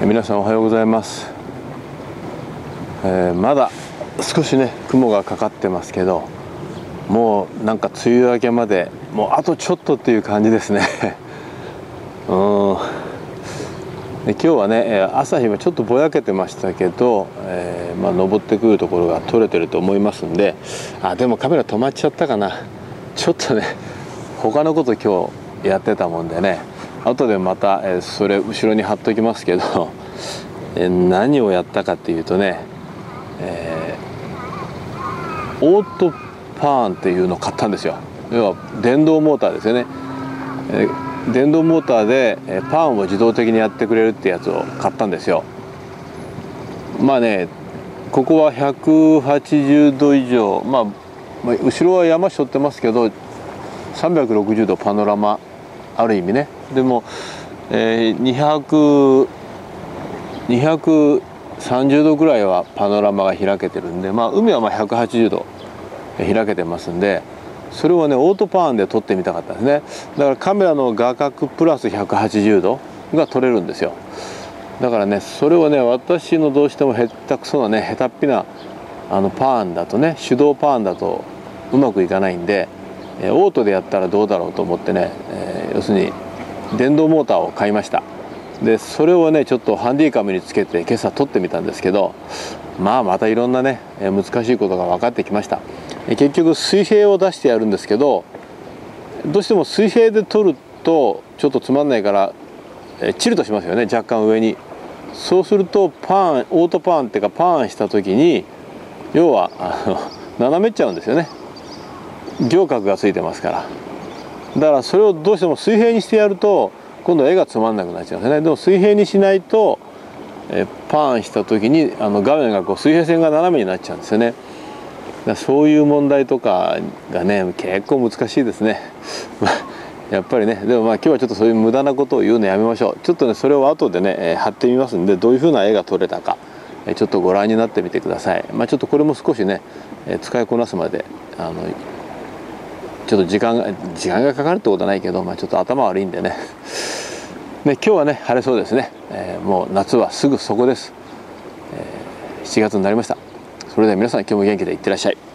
皆さんおはようございます、えー、まだ少しね雲がかかってますけどもうなんか梅雨明けまでもうあとちょっとっていう感じですね。うん。で今日はね朝日はちょっとぼやけてましたけど、えー、まあ、登ってくるところが撮れてると思いますんであでもカメラ止まっちゃったかな。ちょっとね他のこと今日やってたもんでね。後でまた、えそれ後ろに貼っときますけど、え何をやったかっていうとね、えー、オートパーンっていうのを買ったんですよ。要は電動モーターですよね、え電動モーターで、えパーンを自動的にやってくれるってやつを買ったんですよ。まあねここは180度以上まあ後ろは山しょってますけど360度パノラマある意味ね。でも、えー、230度ぐらいはパノラマが開けてるんで、まあ、海はまあ180度開けてますんでそれをねオートパーンで撮ってみたかったですね。だからカメラの画角プラス180度が撮れるんですよ。だからねそれをね私のどうしてもへったくそなね下手っぴなあのパーンだとね手動パーンだとうまくいかないんでオートでやったらどうだろうと思ってね、えー、要するに電動モーターを買いました。でそれをねちょっとハンディカムにつけて今朝撮ってみたんですけどまあまたいろんなね難しいことが分かってきました。結局水平を出してやるんですけどどうしても水平で撮るとちょっとつまんないからチルとしますよね若干上に。そうするとパーンオートパーンっていうかパーンした時に要はあの 斜めっちゃうんですよね。行角がついてますから。だからそれをどうしても水平にしてやると今度絵がつまんなくなっちゃうんですね。でも水平にしないとえパーンした時にあの画面がこう水平線が斜めになっちゃうんですよね。だそういう問題とかがね結構難しいですね。やっぱりね。でもまあ今日はちょっとそういう無駄なことを言うのやめましょう。ちょっとねそれを後でね、え、貼ってみますんでどういうふうな絵が撮れたか、え、ちょっとご覧になってみてください。まあちょっとこれも少しね、え、使いこなすまであのちょっと時間が時間がかかるってことはないけど、まあ、ちょっと頭悪いんでね。ね今日はね晴れそうですね、えー、もう夏はすぐそこです、えー、7月になりました。それでは皆さん今日も元気でいってらっしゃい。